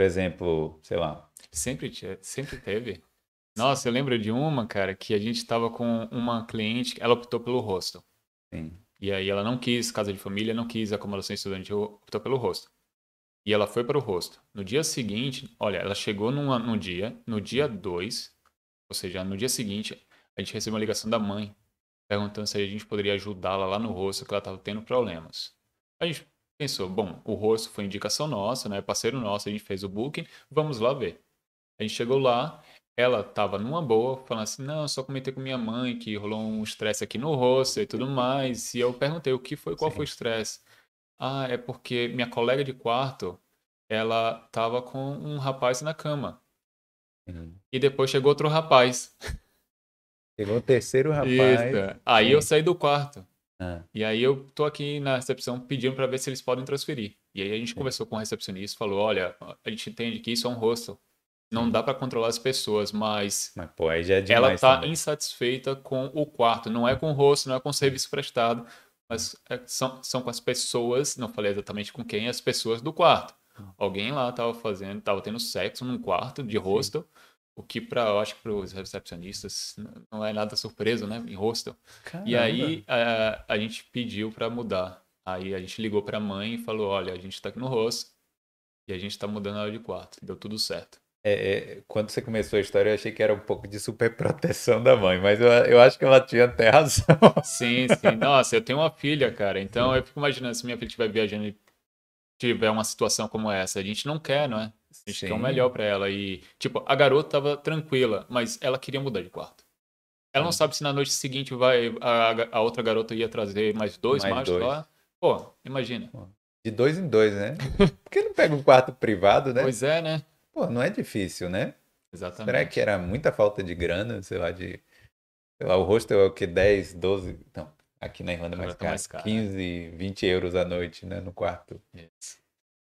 Por exemplo, sei lá. Sempre, sempre teve. Nossa, eu lembro de uma, cara, que a gente tava com uma cliente, ela optou pelo hostel. Sim. E aí ela não quis casa de família, não quis acomodação estudante, optou pelo hostel. E ela foi para o hostel. No dia seguinte, olha, ela chegou num, num dia, no dia 2, ou seja, no dia seguinte, a gente recebeu uma ligação da mãe perguntando se a gente poderia ajudá-la lá no rosto, que ela estava tendo problemas. A gente pensou, bom, o rosto foi indicação nossa, né? Parceiro nosso, a gente fez o booking, vamos lá ver. A gente chegou lá, ela estava numa boa, falando assim, não, só comentei com minha mãe que rolou um estresse aqui no rosto e tudo mais. E eu perguntei o que foi, qual Sim. foi o estresse. Ah, é porque minha colega de quarto, ela estava com um rapaz na cama. Uhum. E depois chegou outro rapaz. Chegou o terceiro rapaz. Isso. Aí Sim. eu saí do quarto. Ah. E aí eu tô aqui na recepção pedindo para ver se eles podem transferir. E aí a gente Sim. conversou com o recepcionista, falou, olha, a gente entende que isso é um hostel. Não dá para controlar as pessoas, mas, mas pô, aí já é ela tá também. insatisfeita com o quarto. Não é com o rosto, não é com o serviço prestado, mas é, são, são com as pessoas, não falei exatamente com quem, as pessoas do quarto. Hum. Alguém lá tava fazendo, tava tendo sexo num quarto de hostel. Sim o que para, eu acho que para os recepcionistas não é nada surpresa, né? Em hostel. Caramba. E aí a, a gente pediu para mudar. Aí a gente ligou para a mãe e falou: olha, a gente está aqui no hostel e a gente está mudando a hora de quarto. Deu tudo certo. É, é, quando você começou a história, eu achei que era um pouco de super proteção da mãe, mas eu, eu acho que ela tinha até razão. Sim, sim. Nossa, eu tenho uma filha, cara. Então eu fico imaginando se minha filha estiver viajando e tiver uma situação como essa. A gente não quer, não é? A gente Sim. quer o melhor para ela. E, tipo, a garota tava tranquila, mas ela queria mudar de quarto. Ela não sabe se na noite seguinte vai a, a outra garota ia trazer mais dois mais machos dois. lá. Pô, imagina. De dois em dois, né? Por que não pega um quarto privado, né? Pois é, né? Pô, não é difícil, né? Exatamente. Será que era muita falta de grana, sei lá, de... Sei lá, o hostel é o que? 10, 12... Não, aqui na Irlanda é mais, tá caro. mais caro. 15, 20 euros a noite, né? No quarto. Isso.